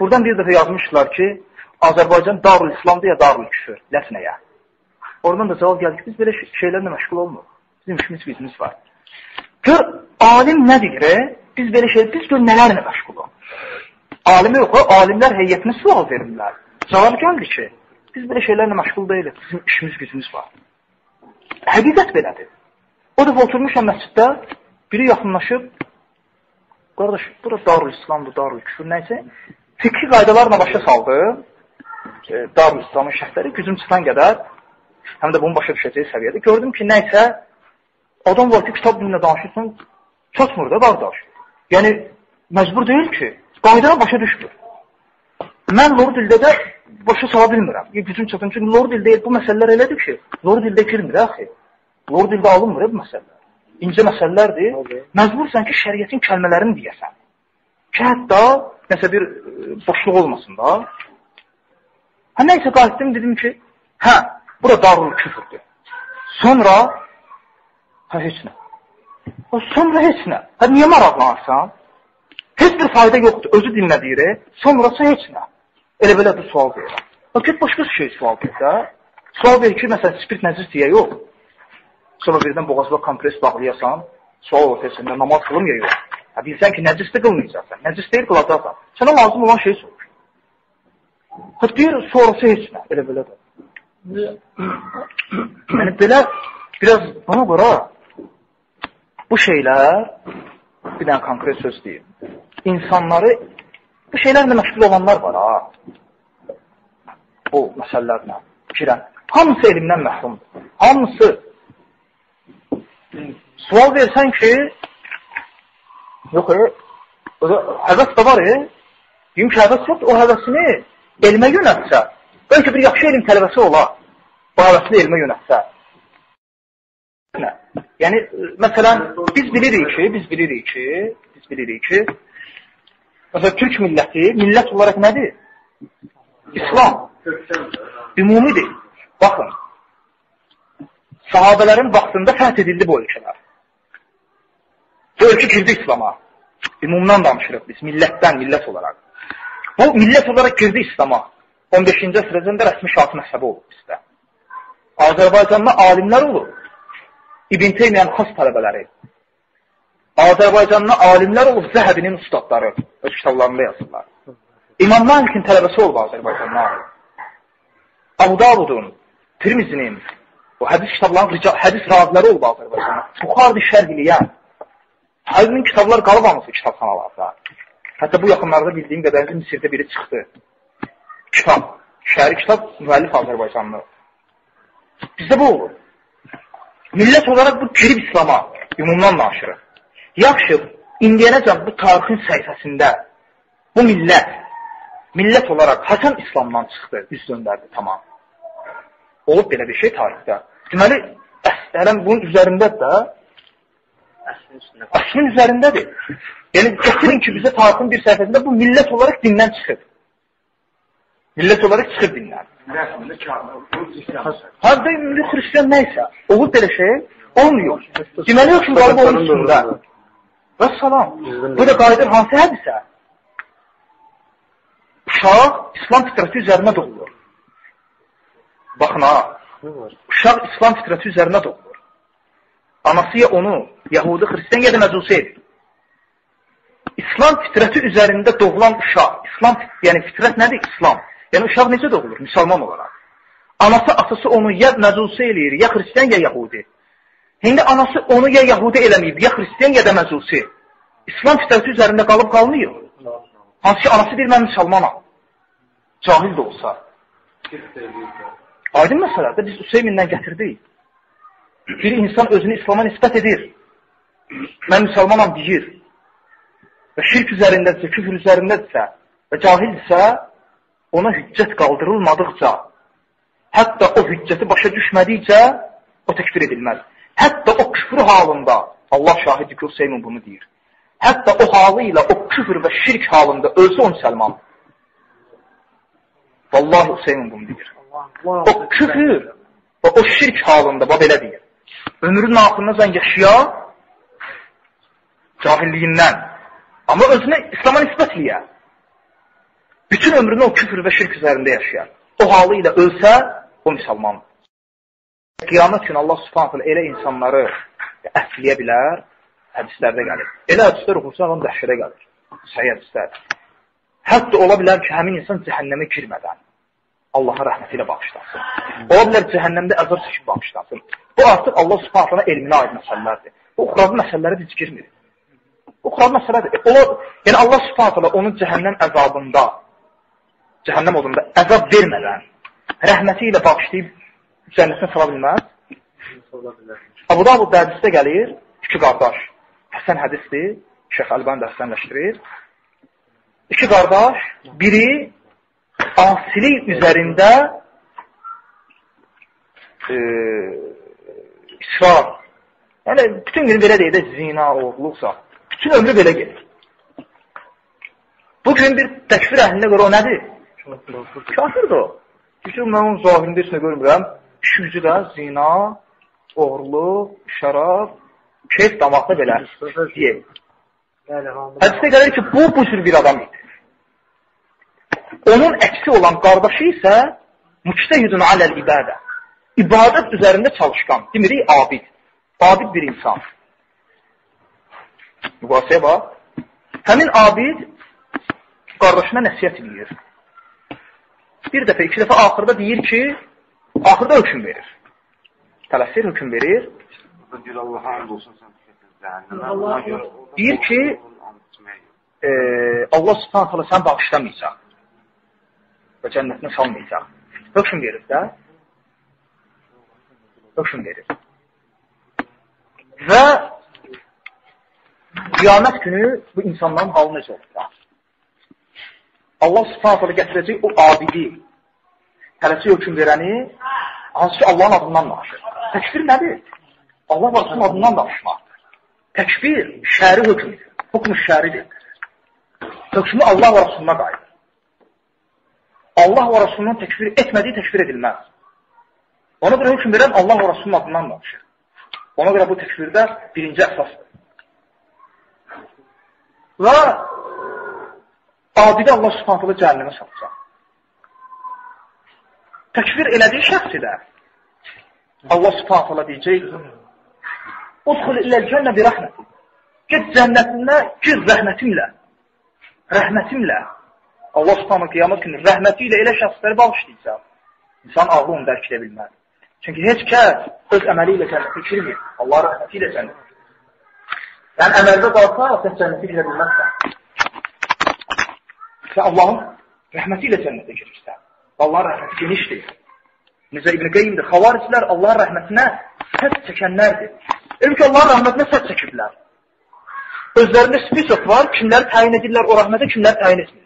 Buradan bir dəfə yazmışdılar ki, Azərbaycan Darül İslamdır ya Darül Küfür, Ləsnəyə. Oradan da cavab gəldi ki, biz belə şeylərlə məşğul olmuruq. Bizim işimiz bizimiz var. Gör, alim nə deyir? E? Biz belə şey, biz gör nələrlə məşğuluq. Alimə yox, alimlər heyətinə sual verirlər. Cavab gəldi ki, biz belə şeylərlə məşğul deyilik, bizim işimiz gücümüz var. Həqiqət belədir. O dəfə oturmuşam məsciddə, biri yaxınlaşıb, qardaş, bura Darül İslamdır, Darül Küfür, nəysə, fikri qaydalarla başa saldı, e, Darül İslamın şərtləri gücüm çıxan qədər, həm də bunu başa düşəcək səviyyədə. Gördüm ki, nəysə, adam var ki, kitab dilinə danışırsan, çatmır da qardaş. Yəni, məcbur deyil ki, qaydanı başa düşmür. Mən lor dildə də başa sala bilmirəm. Gücüm çatın. Çünki lor dildə bu məsələlər elədir ki, lor dildə girmir, axı. Lor dildə alınmır bu məsələlər. İncə məsələlərdir. Məcbursan ki, şəriətin kəlmələrini deyəsən. Ki, hətta nəsə bir e, boşluq olmasın da. Hə, nəysə qayıtdım, dedim ki, hə, bura darul küfürdür. Sonra, hə, heç nə. O, sonra heç nə. Hə, niyə maraqlanırsan? Heç bir fayda yoxdur, özü dinlədir, sonrası heç nə. Elə belə bir sual verir. O, get başqa şey sual verir də. Sual verir ki, məsələn, spirt nəzir deyə yox. Sonra birdən boğazla kompres bağlayasan, sual ortaya səndə namaz qılım ya yox. Bilsən ki, nəcistə qılmayacaqsan, nəcist deyil qılacaqsan. Sənə lazım olan şey soruş. Hə, deyir, sonrası heç nə, elə belə də. yəni, belə, biraz bana qora, bu şeylər, bir dənə konkret söz deyim, insanları, bu şeylərlə məşğul olanlar var, ha. Bu məsələlərlə girən. Hamısı elmdən məhrumdur. Hamısı. Sual versən ki, yox, e, həvəs də var, e. Deyim ki, həvəs yoxdur, o həvəsini elmə yönətsə, bəlkə bir yaxşı elm tələbəsi olar, o həvəsini elmə yönətsə. Nə? Yəni, məsələn, biz bilirik ki, biz bilirik ki, biz bilirik ki, Məsələn, türk milləti, millət olaraq nədir? İslam. Ümumidir. Baxın, sahabələrin vaxtında fəth edildi bu ölkələr. Bu ölkə girdi İslama. Ümumdan biz, millətdən, millət olaraq. Bu, millət olaraq girdi İslama. 15-ci əsrəcəndə rəsmi şahı məsəbi olub bizdə. Azərbaycanda alimlər olur. İbn Teymiyənin xas tələbələri. Azərbaycanda alimlər olub Zəhəbinin ustadları öz kitablarında yazırlar. İmam Malikin tələbəsi olub Azərbaycanda. Abu Davudun, Tirmizinin, o hədis kitablarının hədis razıları olub Azərbaycanda. Buxardı şərhliyən. Həzmin kitablar qalıb hamısı kitabxanalarda. Hətta bu yaxınlarda bildiyim qədərincə Misirdə biri çıxdı. Kitab, şəhəri kitab müəllif Azərbaycanlı. Bizdə bu olur. Millət olaraq bu girib İslama, ümumdan naşırıq. Yaxşı, indiyənəcən bu tarixin səhifəsində bu millət, millət olaraq Hasan İslamdan çıxdı, üz döndərdi tamam. Olub belə bir şey tarixdə. Deməli, əsələn bunun üzərindədir də, əslin üzərindədir. Yəni, gətirin ki, bizə tarixin bir səhifəsində bu millət olaraq dindən çıxıb. Millət olaraq çıxıb dindən. Hazda indi xristiyan nəysə, olur belə şey, olmuyor. Deməli, yox ki, qalıb onun üstündə. Və salam. Bu da qayıdır hansı hədisə? Uşaq İslam fitrəti üzərinə doğulur. Baxın ha. Uşaq İslam fitrəti üzərinə doğulur. Anası ya onu Yahudi, Xristiyan ya da məcusi edir. İslam fitrəti üzərində doğulan uşaq, İslam, yəni fitrət nədir? İslam. Yəni uşaq necə doğulur? Müsəlman olaraq. Anası, atası onu ya məcusi eləyir, ya Xristiyan, ya Yahudi. İndi anası onu ya Yahudi eləməyib, ya Xristiyan, ya da məcusi. İslam fitrəti üzərində qalıb qalmıyor. Hansı ki, anası deyir, mən müsəlmanam. Cahil də olsa. Aydın məsələdir, biz Hüseymindən gətirdik. Bir insan özünü İslama nisbət edir. Mən müsəlmanam deyir. Və şirk üzərindədirsə, küfür üzərindədirsə və cahildirsə, ona hüccət qaldırılmadıqca, hətta o hüccəti başa düşmədikcə, o təkfir edilməz. Hətta o küfür halında, Allah şahidi ki, Hüseymin bunu deyir. Hətta o halı ilə, o küfür və şirk halında ölsə o müsəlman. Vallahi Hüseymin bunu deyir. O küfür və o şirk halında, bax belə deyir. Ömrünün axırınacan yaşaya, cahilliyindən. Amma özünə İslama nisbət eləyə. bütün ömrünü o küfür və şirk üzərində yaşayar. O halı ilə ölsə, o müsəlmandır. Qiyamət günü Allah subhanətlə elə insanları əsliyə bilər, hədislərdə gəlir. Elə hədislər oxursa, adam dəhşərə gəlir. Səhiyyə hədislər. Hətta ola bilər ki, həmin insan cəhənnəmə girmədən Allahın rəhməti ilə bağışlasın. Ola bilər cəhənnəmdə əzab çəkib bağışlasın. Bu artıq Allah subhanətlə elminə aid məsələlərdir. Bu uxravi məsələlərə biz girmirik. Bu uxravi məsələdir. Ola, yəni Allah subhanətlə onun cəhənnəm əzabında, cəhənnəm odunda əzab vermədən, rəhməti ilə bağışlayıb cənnətinə sala bilməz? Abu Davud hədisdə gəlir, iki qardaş. Həsən hədisdir, Şeyx Əlbani də həsənləşdirir. İki qardaş, biri asilik üzərində e, israr. Yəni, bütün gün belə deyək də zina, oğluqsa, bütün ömrü belə gedir. Bugün bir təkfir əhlində görə o nədir? Kafirdir o. Çünki mən onun zahirində heç nə görmürəm. İşi gücü də zina, oğurluq, şərab, keyf damaqda belə deyək. Hədisdə gəlir ki, bu, bu cür bir adam idi. Onun əksi olan qardaşı isə müctəhidun aləl ibadə. İbadət üzərində çalışqan, demirik, abid. Abid bir insan. Müqasiyə bax. Həmin abid qardaşına nəsiyyət edir. Bir dəfə, iki dəfə axırda deyir ki, Axırda hökm verir. Tələsir hökm verir. Deyir Allaha and olsun sən Deyir ki, e, Allah subhanət hala sən bağışlamayacaq və cənnətinə salmayacaq. Hökm verir də. Hökm verir. Və qiyamət günü bu insanların halı necə olacaq? Allah subhanət hala gətirəcək o abidi, tələsi hökm verəni, hansı ki Allahın adından danışır. Təkfir nədir? Allah Rasulun adından danışmaq. Təkfir şəri hökmüdür. Hükmü şəridir. Hökmü Allah və Rasuluna qayıdır. Allah və Rasulunun təkfir etmədiyi təkfir edilməz. Ona görə hökm verən Allah və Rasulun adından danışır. Ona görə bu təkfirdə birinci əsasdır. Və abidə Allah subhanətələ cəhənnəmə salacaq təkfir elədiyi şəxsi də Allah subhanət hala deyəcək Udxul illəl cənnə bi rəhməti Get cənnətinə gir rəhmətimlə rəhmətimlə Allah subhanət qiyamət günü rəhməti ilə elə şəxsləri bağışlayacaq. İnsan ağlı onu dərk edə bilməz. Çünki heç kəs öz əməli ilə cənnətə girmir. Allah rəhməti ilə cənnətə. Yəni əməldə qalsa, sən cənnətə girə bilməzsən. Sən Allahın rəhməti ilə cənnətə girirsən. Allahın rəhməti genişdir. Necə İbn Qeyyimdir, xavariclər Allahın rəhmətinə səs çəkənlərdir. Elə ki, Allahın rəhmətinə səs çəkiblər. Özlərində spisok var, kimləri təyin edirlər o rəhmətə, kimləri təyin etmirlər.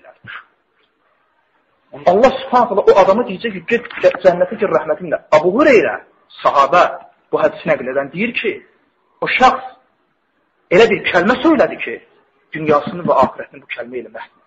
Allah subhanətlə o adamı deyəcək ki, get cənnətə gir rəhmətinlə. Abu Hüreyrə, sahabə bu hədisi nəql edən deyir ki, o şəxs elə bir kəlmə söylədi ki, dünyasını və ahirətini bu kəlmə ilə məhv